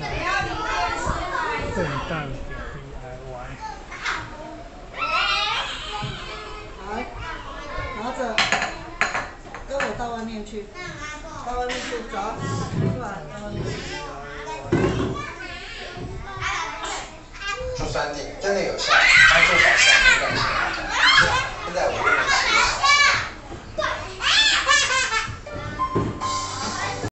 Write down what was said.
笨蛋，别来玩！儿子，跟我到外面去，到外面去走。出来，到外面。出三地，真的有钱。